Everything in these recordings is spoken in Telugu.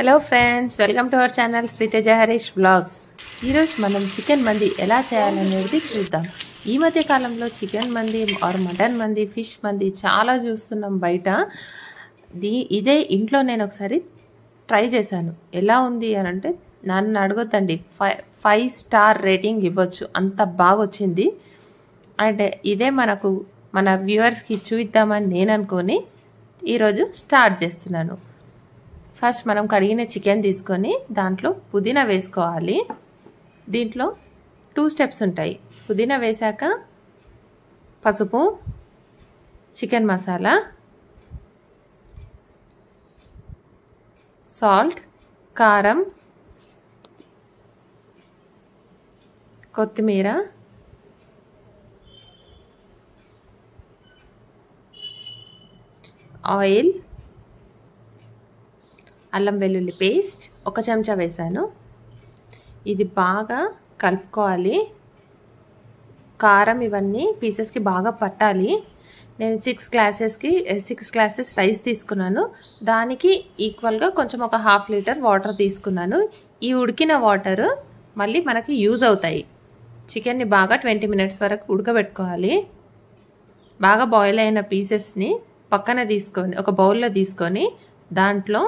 Hello friends welcome to our channel Sriteja Harish vlogs ఈరోజు మనం చికెన్ మంది ఎలా చేయాలనేది చూద్దాం. ఈ మధ్య కాలంలో చికెన్ మంది ఆర్ మటన్ మంది ఫిష్ మంది చాలా చూస్తున్నాం బయట. దీ ఇదే ఇంట్లో నేను ఒకసారి ట్రై చేశాను. ఎలా ఉంది అని అంటే నన్ను అడగొద్దండి. ఫైవ్ ఫైవ్ స్టార్ రేటింగ్ ఇవ్వచ్చు. అంత బాగా వచ్చింది అండ్ ఇదే మనకు మన వ్యూవర్స్కి చూద్దామని నేను అనుకొని ఈరోజు స్టార్ట్ చేస్తున్నాను. ఫస్ట్ మనం కడిగిన చికెన్ తీసుకొని దాంట్లో పుదీనా వేసుకోవాలి. దీంట్లో టూ స్టెప్స్ ఉంటాయి. పుదీనా వేశాక పసుపు చికెన్ మసాలా సాల్ట్ కారం కొత్తిమీర ఆయిల్ అల్లం వెల్లుల్లి పేస్ట్ ఒక చెంచా వేసాను ఇది బాగా కలుపుకోవాలి. కారం ఇవన్నీ పీసెస్కి బాగా పట్టాలి. నేను సిక్స్ గ్లాసెస్కి సిక్స్ గ్లాసెస్ రైస్ తీసుకున్నాను. దానికి ఈక్వల్గా కొంచెం ఒక హాఫ్ లీటర్ వాటర్ తీసుకున్నాను. ఈ ఉడికిన వాటర్ మళ్ళీ మనకి యూజ్ అవుతాయి. చికెన్ని బాగా ట్వంటీ మినిట్స్ వరకు ఉడకబెట్టుకోవాలి. బాగా బాయిల్ అయిన పీసెస్ని పక్కన తీసుకొని ఒక బౌల్లో తీసుకొని దాంట్లో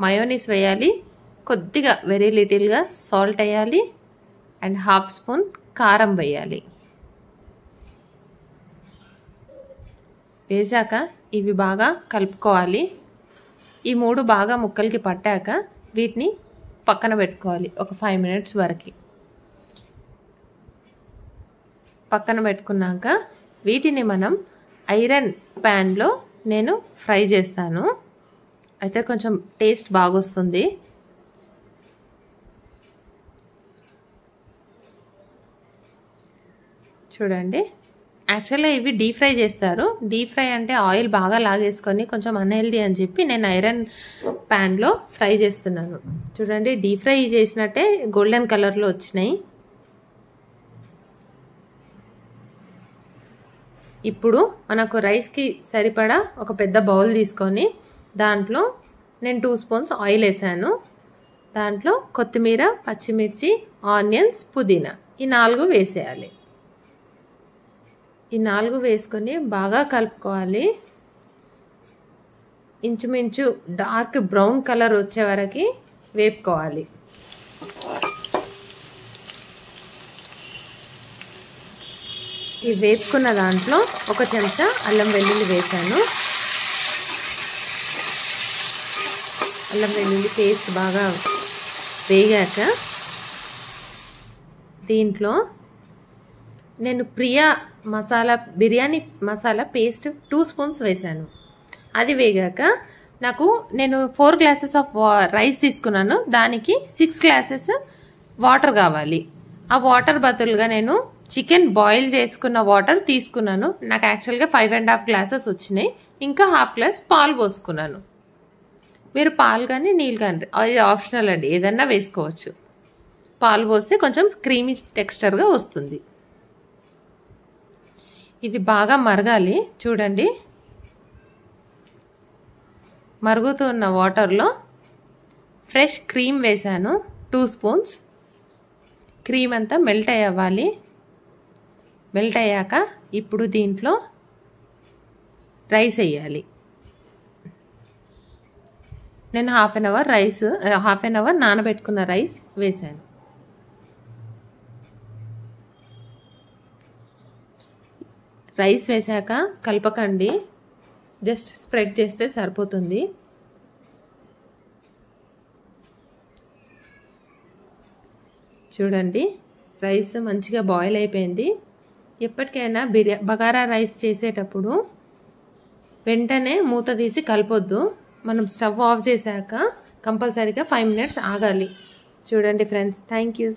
మయోనీస్ వేయాలి. కొద్దిగా వెరీ లిటిల్గా సాల్ట్ వేయాలి. అండ్ హాఫ్ స్పూన్ కారం వేయాలి. వేసాక ఇవి బాగా కలుపుకోవాలి. ఈ మూడు బాగా ముక్కలకి పట్టాక వీటిని పక్కన పెట్టుకోవాలి. ఒక ఫైవ్ మినిట్స్ వరకు. పక్కన పెట్టుకున్నాక వీటిని మనం ఐరన్ ప్యాన్లో నేను ఫ్రై చేస్తాను. అయితే కొంచెం టేస్ట్ బాగొస్తుంది. చూడండి. యాక్చువల్గా ఇవి డీప్ ఫ్రై చేస్తారు. డీప్ ఫ్రై అంటే ఆయిల్ బాగా లాగేసుకొని కొంచెం అన్హెల్దీ అని చెప్పి నేను ఐరన్ ప్యాన్లో ఫ్రై చేస్తున్నాను. చూడండి డీప్ ఫ్రై చేసినట్టే గోల్డెన్ కలర్లో వచ్చినాయి. ఇప్పుడు మనకు రైస్కి సరిపడా ఒక పెద్ద బౌల్ తీసుకొని దాంట్లో నేను టూ స్పూన్స్ ఆయిల్ వేసాను. దాంట్లో కొత్తిమీర పచ్చిమిర్చి ఆనియన్స్ పుదీనా ఈ నాలుగు వేసేయాలి. ఈ నాలుగు వేసుకొని బాగా కలుపుకోవాలి. ఇంచుమించు డార్క్ బ్రౌన్ కలర్ వచ్చే వరకు వేపుకోవాలి. ఈ వేపుకున్న దాంట్లో ఒక చెంచా అల్లం వెల్లుల్లి వేసాను. అల్లం వెల్లుల్లి పేస్ట్ బాగా వేగాక దీంట్లో నేను Priya masala biryani masala paste two spoons వేసాను అది వేగాక నాకు నేను ఫోర్ గ్లాసెస్ ఆఫ్ రైస్ తీసుకున్నాను. దానికి సిక్స్ గ్లాసెస్ వాటర్ కావాలి. ఆ వాటర్ బదులుగా నేను చికెన్ బాయిల్ చేసుకున్న వాటర్ తీసుకున్నాను. నాకు యాక్చువల్గా ఫైవ్ అండ్ హాఫ్ గ్లాసెస్ వచ్చినాయి. ఇంకా హాఫ్ గ్లాస్ పాలు పోసుకున్నాను. మీరు పాలు కానీ నీళ్ళు కానీ అది ఆప్షనల్ అండి. ఏదన్నా వేసుకోవచ్చు. పాలు పోస్తే కొంచెం క్రీమీ టెక్స్చర్గా వస్తుంది. ఇది బాగా మరగాలి. చూడండి. మరుగుతున్న వాటర్లో ఫ్రెష్ క్రీమ్ వేసాను టూ స్పూన్స్. క్రీమ్ అంతా మెల్ట్ అవ్వాలి మెల్ట్ అయ్యాక ఇప్పుడు దీంట్లో రైస్ వేయాలి. నేను half an hour rice half an hour నానబెట్టుకున్న రైస్ వేసాను రైస్ వేసాక కలపకండి. జస్ట్ స్ప్రెడ్ చేస్తే సరిపోతుంది. చూడండి రైస్ మంచిగా బాయిల్ అయిపోయింది. ఎప్పటికైనా బిర్యా బగారా రైస్ చేసేటప్పుడు వెంటనే మూత తీసి కలపొద్దు. మనం స్టవ్ ఆఫ్ చేశాక కంపల్సరీగా ఫైవ్ మినిట్స్ ఆగాలి. చూడండి ఫ్రెండ్స్ థ్యాంక్ యూ.